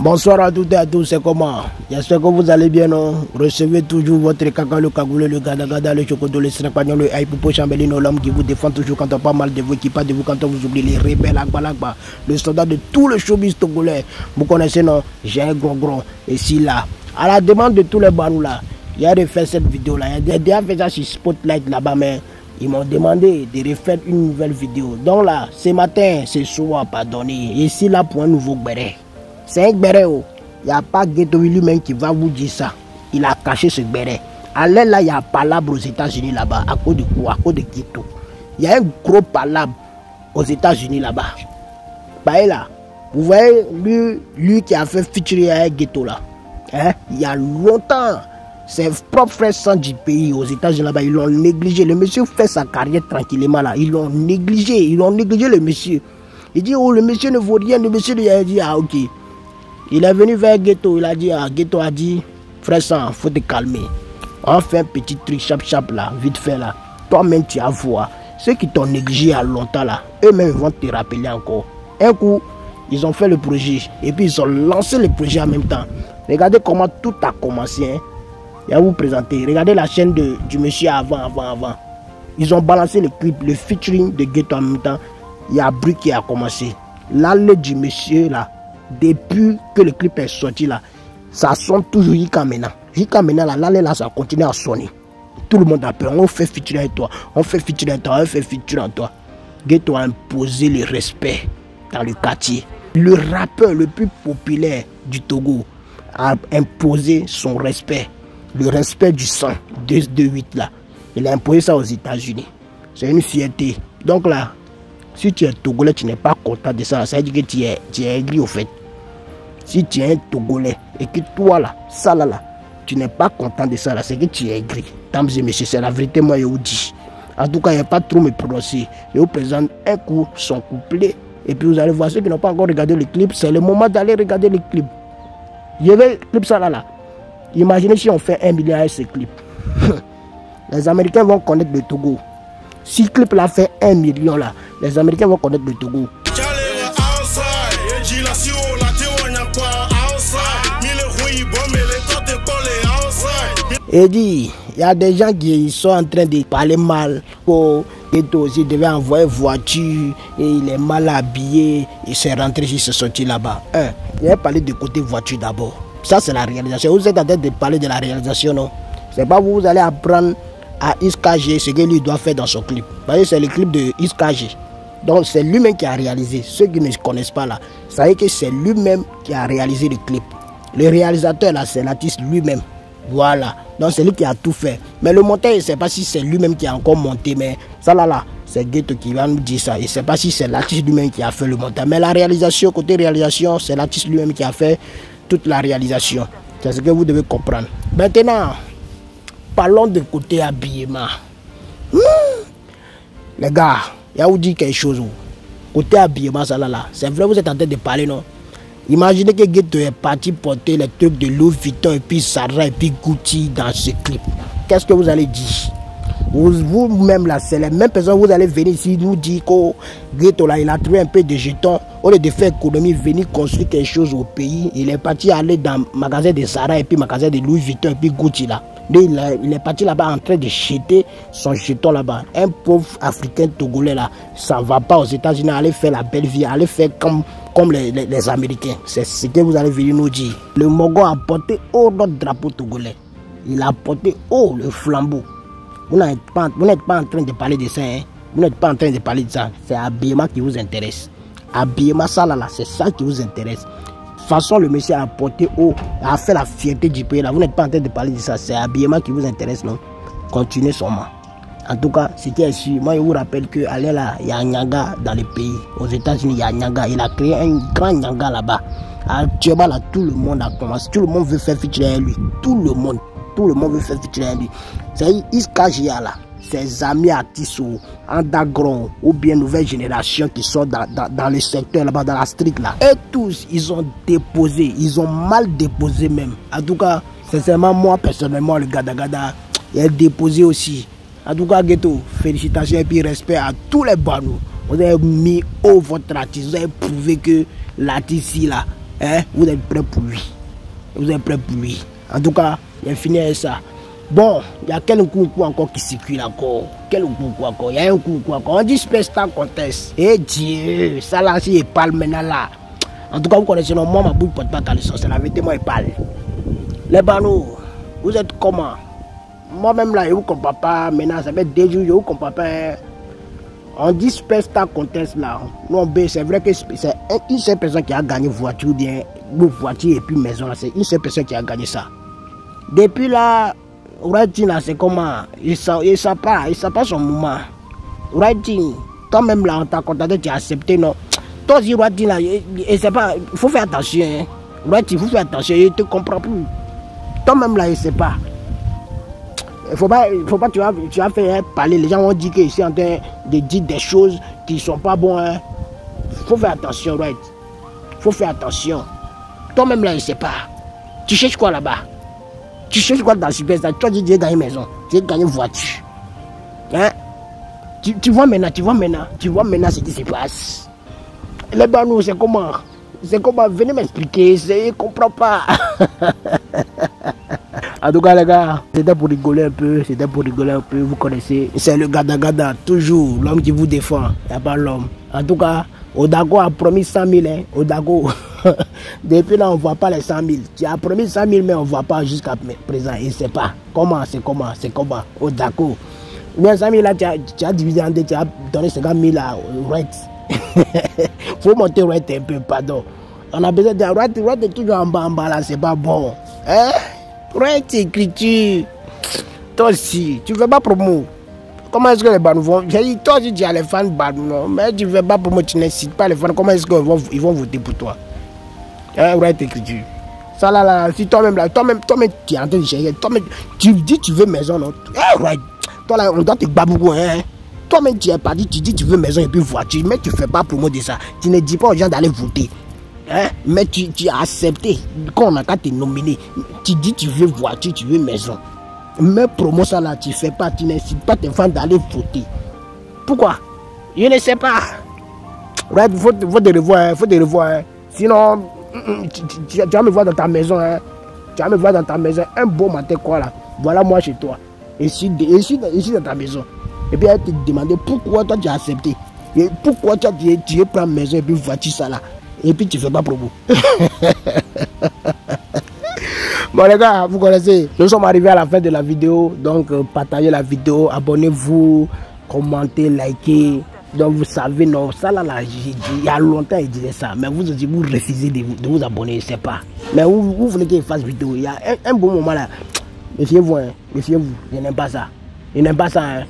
Bonsoir à toutes et à tous, c'est comment? J'espère que vous allez bien, non? Recevez toujours votre caca, le cagoulé, le gada gada, le chocodo, le snapagnon, le aipopo, chambelino, l'homme qui vous défend toujours quand on parle mal de vous, qui parle de vous quand on vous oublie, les rebelles, agba, agba, le soldat de tout le showbiz togolais. Vous connaissez, non? J'ai un gros gros. Si là, à la demande de tous les barous là, il a refait cette vidéo là. A déjà fait ça sur Spotlight là-bas, mais ils m'ont demandé de refaire une nouvelle vidéo. Donc là, ce matin, ce soir, pardonnez. Et si là pour un nouveau béret. C'est un béret. Il n'y a pas Ghetto lui-même qui va vous dire ça. Il a caché ce béret. L'aile là, il y a un palabre aux États-Unis là-bas. À cause de quoi? À cause de Ghetto. Il y a un gros palabre aux États-Unis là-bas. Bah là, vous voyez, lui, lui qui a fait featuring un Ghetto là. Hein? Il y a longtemps. Ses propres frères sont du pays aux États-Unis là-bas, ils l'ont négligé. Le monsieur fait sa carrière tranquillement là. Ils l'ont négligé. Ils l'ont négligé le monsieur. Il dit, oh, le monsieur ne vaut rien. Le monsieur lui a dit, ah, ok. Il est venu vers Ghetto. Il a dit, ah, Ghetto a dit, frère sang, faut te calmer. On fait un petit truc chap chap là, vite fait là. Toi-même, tu as voir. Ceux qui t'ont négligé il y a longtemps là, eux-mêmes vont te rappeler encore. Un coup, ils ont fait le projet. Et puis, ils ont lancé le projet en même temps. Regardez comment tout a commencé. Hein. Je vais vous présenter. Regardez la chaîne de, du monsieur avant, avant, avant. Ils ont balancé le clip, le featuring de Ghetto en même temps. Il y a Bruit qui a commencé. L'allée du monsieur là, depuis que le clip est sorti là, ça sonne toujours jusqu'à maintenant. Jusqu'à maintenant, là, l'allée là, ça continue à sonner. Tout le monde a peur. On fait featuring avec toi. On fait featuring avec toi. On fait featuring avec toi. Ghetto a imposé le respect dans le quartier. Le rappeur le plus populaire du Togo a imposé son respect le respect du sang, 228 là. Il a imposé ça aux États-Unis. C'est une fierté. Donc là, si tu es Togolais, tu n'es pas content de ça. Ça veut dire que tu es, tu es aigri au fait. Si tu es un Togolais et que toi là, ça là, là tu n'es pas content de ça là, c'est que tu es aigri. Mesdames et messieurs, c'est la vérité, moi je vous dis. En tout cas, il n'y a pas trop me prononcer. Je vous présente un coup, son couplet. Et puis vous allez voir ceux qui n'ont pas encore regardé le clip. C'est le moment d'aller regarder le clip. Je vais clip ça là là. Imaginez si on fait un milliard avec ce clip. les Américains vont connaître le Togo. Si le clip là fait un million là, les Américains vont connaître le Togo. Et dit, il y a des gens qui sont en train de parler mal. Oh, et aussi devait envoyer voiture et il est mal habillé. Il s'est rentré, il s'est sorti là-bas. Un, il a parlé du côté voiture d'abord. Ça, c'est la réalisation. Vous êtes en train de parler de la réalisation, non? C'est pas vous, vous allez apprendre à Iskage ce que lui doit faire dans son clip. C'est le clip de Iskage. Donc, c'est lui-même qui a réalisé. Ceux qui ne connaissent pas là, savez que c'est lui-même qui a réalisé le clip. Le réalisateur là, c'est l'artiste lui-même. Voilà. Donc, c'est lui qui a tout fait. Mais le monteur, il ne sait pas si c'est lui-même qui a encore monté. Mais ça là, là, c'est Ghetto qui va nous dire ça. Ne sait pas si c'est l'artiste lui-même qui a fait le montage. Mais la réalisation, côté réalisation, c'est l'artiste lui-même qui a fait toute la réalisation. C'est ce que vous devez comprendre. Maintenant, parlons de côté habillement. Hmm. Les gars, il y a vous dire quelque chose. Côté habillement, ça là, là. C'est vrai, vous êtes en train de parler, non? Imaginez que Ghetto est parti porter les trucs de Louis Vuitton et puis Sarah et puis Gucci dans ce clip. Qu'est-ce que vous allez dire? Vous-même là, c'est les mêmes personnes, vous allez venir ici nous dire que Ghetto là, il a trouvé un peu de jetons. Au lieu de faire économie, venir construire quelque chose au pays, il est parti aller dans le magasin de Sarah et puis magasin de Louis Vuitton et puis Gucci là. Il, il est parti là-bas en train de jeter son jeton là-bas. Un pauvre Africain togolais là, ça ne va pas aux États-Unis aller faire la belle vie, aller faire comme, comme les, les, les Américains. C'est ce que vous allez venir nous dire. Le Mogo a porté haut notre drapeau togolais. Il a porté haut le flambeau. Vous n'êtes pas, pas, en train de parler de ça. Hein? Vous n'êtes pas en train de parler de ça. C'est habillement qui vous intéresse. Habillement, ça là, c'est ça qui vous intéresse. Façon, le monsieur a porté haut, a fait la fierté du pays. Là. Vous n'êtes pas en train de parler de ça. C'est habillement qui vous intéresse, non? Continuez seulement. En tout cas, est sûr, moi je vous rappelle qu'à là, il y a un Nyanga dans le pays. Aux États-Unis, il y a un Nyanga. Il a créé un grand Nyanga là-bas. Actuellement, là, tout le monde a commencé. Tout le monde veut faire featuring lui. Tout le monde. Tout le monde veut faire featuring lui. C'est Iskajia là. Ses amis artistes ou underground ou bien nouvelle génération qui sont dans, dans, dans le secteur là-bas, dans la street là. Eux tous, ils ont déposé. Ils ont mal déposé même. En tout cas, sincèrement, moi personnellement, le Gada Gada, il a déposé aussi. En tout cas, Ghetto, félicitations et puis respect à tous les banos. Vous avez mis haut votre artiste. Vous avez prouvé que l'artiste là, hein, vous êtes prêt pour lui. Vous êtes prêt pour lui. En tout cas, il a fini avec ça. Bon, il y a quel coup encore qui circule encore? Quel coup encore? Il y a un coup encore. On dit Space Contest. Eh Dieu, ça là, si il parle maintenant là. En tout cas, vous connaissez, non, moi, ma ne porte pas caleçon. C'est la vérité, moi, il parle. Les banos, vous êtes comment? Moi-même là, je vous comprends pas. Maintenant, ça fait deux jours, je vous comprends pas. Hein. On dit Space Contest là. Non, c'est vrai que c'est une seule personne qui a gagné voiture, bien, voiture et puis maison. C'est une seule personne qui a gagné ça. Depuis là, là c'est comment Il ne sent pas, il sent pas son moment. Uratin, toi-même là, on t'a contacté, tu as accepté, non Toi aussi, Uratin là, et c'est pas, il faut faire attention. Hein. il faut faire attention, il ne te comprend plus. Toi-même là, il ne sait pas. Il faut pas, faut pas, tu vas, tu vas faire parler, les gens vont dire que c'est en train de dire des choses qui ne sont pas bonnes. Il hein. faut faire attention, right? Il faut faire attention. Toi-même là, il ne sait pas. Tu cherches quoi là-bas? Tu cherches quoi dans le super Toi, tu dis gagner maison, tu veux gagner voiture. Hein? Tu, tu, vois maintenant, tu vois maintenant, tu vois maintenant ce qui se passe. Les nous c'est comment? C'est comment? Venez m'expliquer, je ne comprends pas. en tout cas, les gars, c'était pour rigoler un peu, c'était pour rigoler un peu, vous connaissez. C'est le gada gada, toujours l'homme qui vous défend, il n'y a pas l'homme. En tout cas, Odago a promis 100 000, hein. Odago. Depuis là, on ne voit pas les 100 000. Tu as promis 100 000, mais on ne voit pas jusqu'à présent. Il ne sait pas. Comment, c'est comment, c'est comment? Odago. Bien 100 000 là, tu as, divisé en deux, tu as donné 50 000 à Red. faut monter Red un peu, pardon. On a besoin de Red. Red est toujours en bas, en bas là, c'est pas bon. Hein? Red, écriture. Toi aussi, tu ne veux pas promo. Comment est-ce que les bandes vont. Toi, tu dis à les fans non, mais tu ne veux pas pour moi, tu n'incites pas les fans. Comment est-ce qu'ils vont, ils vont voter pour toi? Hein, ouais, écriture. Ça là, là, si toi-même, là, toi-même, toi-même, tu es en train de chercher, toi-même, tu dis, tu veux maison, non Eh, ouais, toi là, on doit te babouiller, hein. Toi-même, tu es parti, tu dis, tu veux maison et puis voiture, mais tu ne fais pas pour moi de ça. Tu ne dis pas aux gens d'aller voter. Hein? Mais tu, tu as accepté, quand on a qu'à te nominer, tu dis, tu veux voiture, tu veux maison. Mais promo ça là, tu fais pas, tu n'incites pas tes fans d'aller voter. Pourquoi? Je ne sais pas. Il faut, faut te revoir, hein, faut te revoir. Hein. Sinon, mm, mm, tu, vas me voir dans ta maison. Hein. Tu vas me voir dans ta maison un beau matin quoi là. Voilà moi chez toi. Ici, ici, ici dans ta maison. Et puis elle te demander pourquoi toi tu as accepté. Et pourquoi tu, tu prends maison et puis voiture ça là. Et puis tu fais pas promo. Bon les gars, vous connaissez, nous sommes arrivés à la fin de la vidéo. Donc euh, partagez la vidéo, abonnez-vous, commentez, likez. Donc vous savez, non, ça là, là il y a longtemps il disait ça. Mais vous aussi, vous refusez de vous, de vous abonner, je sais pas. Mais vous, vous voulez qu'il fasse vidéo. Il y a un, bon moment là. Méfiez-vous, hein, méfiez-vous. Je n'aime pas ça. Je n'aime pas ça. Hein.